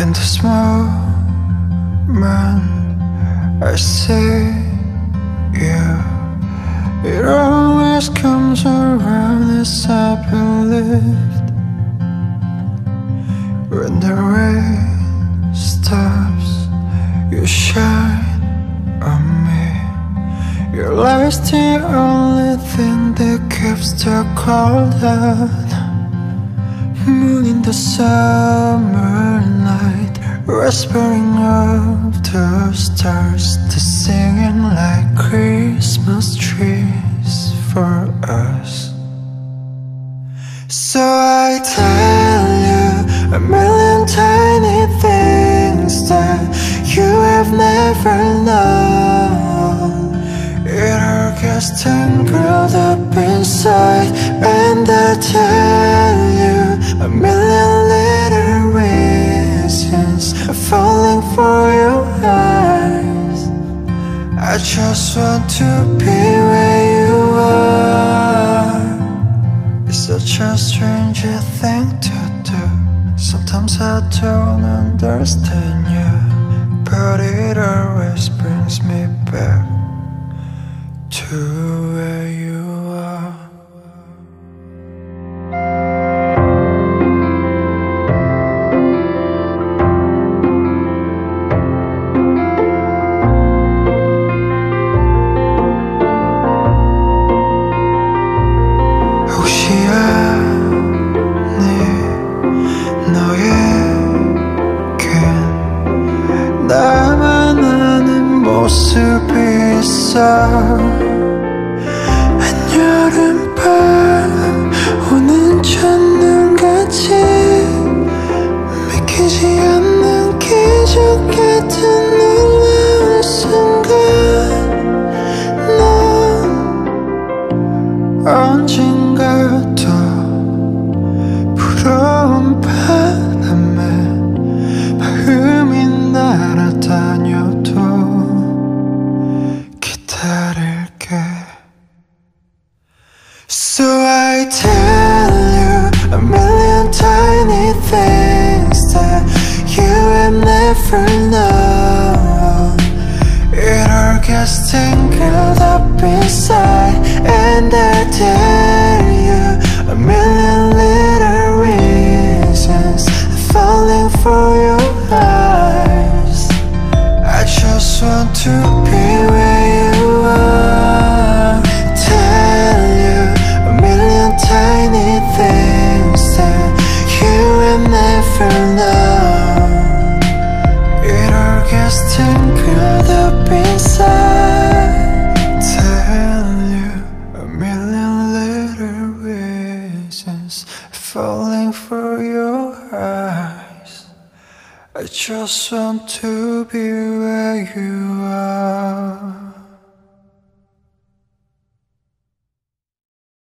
In this moment, I see you. It always comes around as I believed. When the rain stops, you shine on me. Your light's the only thing that keeps the cold out. Moon in the summer Whispering of the stars To singing like Christmas trees for us. So I tell you a million tiny things That you have never known. It all gets tangled up inside falling for your eyes. I just want to be where you are. It's such a strange thing to do. Sometimes I don't understand you But it always brings me back To 나만 아는 모습이 있어. 한여름밤 오는 첫눈같이 믿기지 않는 기적 같은 tell you a million little reasons Falling for your eyes. I just want to be where you are Tell you a million tiny things That you have never known it all gets tangled up inside Falling for your eyes. I just want to be where you